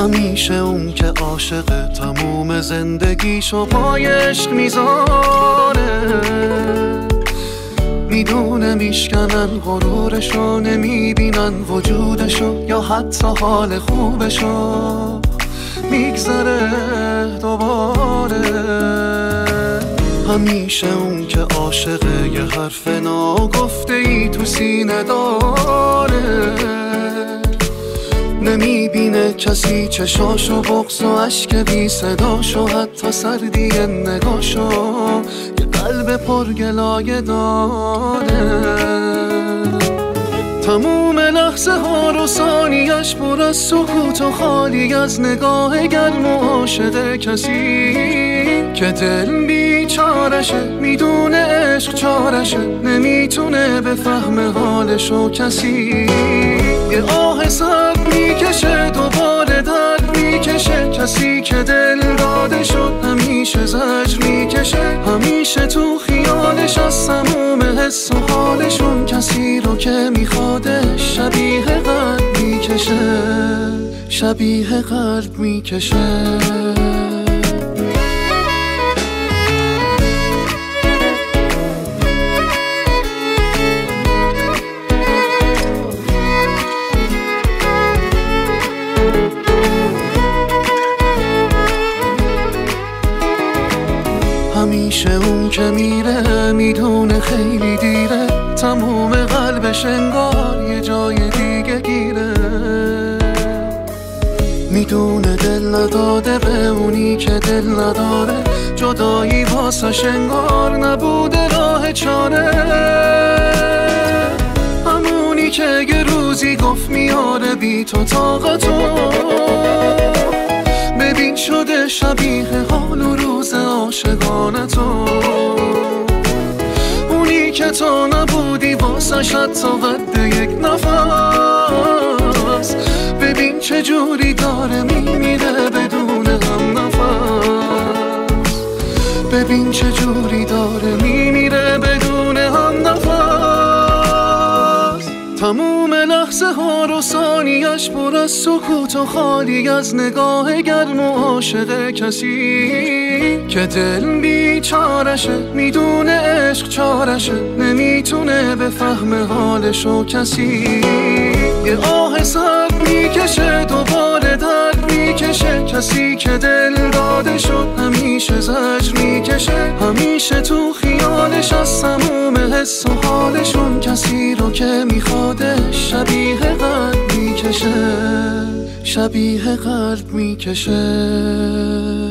همیشه اون که عاشق تموم زندگیشو پای عشق می‌ذاره. می‌دونه میشکنن غرورشو نمی‌بینن وجودشو یا حتی حال خوبشو میگذره دوباره. همیشه اون که عاشق یه حرف ناگفته ای تو سینه داره. کسی چشاشو بغز و عشق بی صداشو حتی سردی نگاشو. یه قلب پرگلایه داره تموم لحظه ها رو ثانیش پر از سکوت و خالی از نگاه گرم و عاشق کسی. که دل بیچارشه می‌دونه عشق چارشه نمی‌تونه به فهم حالشو کسی. یه آه سرد می‌کشه دوباره درد می‌کشه. کسی که دل داده شد همیشه زجر می‌کشه. همیشه تو خیالش از سموم حس و حالشون کسی رو که میخواده شبیه قلب می‌کشه. شبیه قلب می‌کشه. همیشه اون که میره می‌دونه خیلی دیره. تموم قلبش انگار یه جای دیگه گیره. می‌دونه دل نداده به اونی که دل نداره. جدایی واسش انگار نبوده راه چاره. همونی که یه روزی گفت میاره بی تو طاقتو. ببین شده شبیه حال و روز عاشقانه تو اونی که تو نبودی واسه حتی قد یک نفس. ببین چه جوری داره میمیره بدون هم نفس. ببین چه جوری داره میمیره بدون هم نفس. تموم لحظه ها رو ثانیش پر از سکوت و خالی از نگاه گرم و عاشق کسی. که دل بیچارشه می‌دونه عشق چارشه نمی‌تونه به فهم حالشو کسی. یه آه سرد می‌کشه دوباره درد می‌کشه. کسی که دل داده شد همیشه زجر می‌کشه. همیشه تو خیالش از سموم حس و حالشون کسی رو که میخواده شبیه قلب می‌کشه. شبیه قلب می‌کشه.